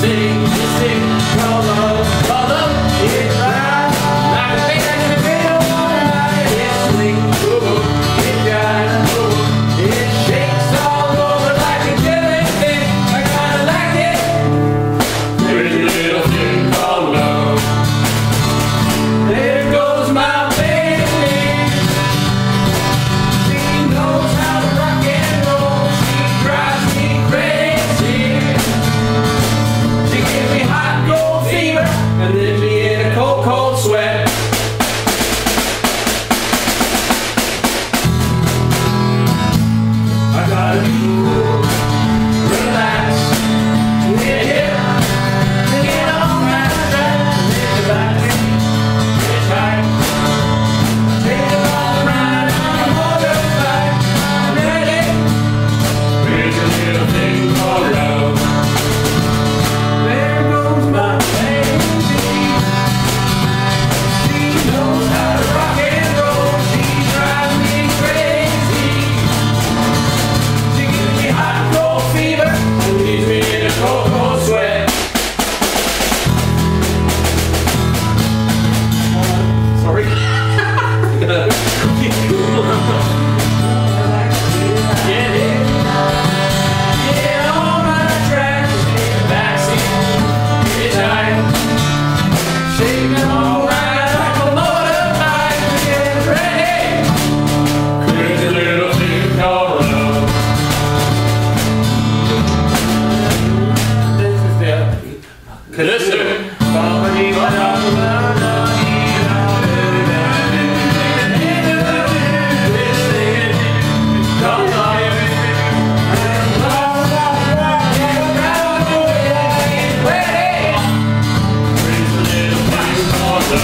sing.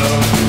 love.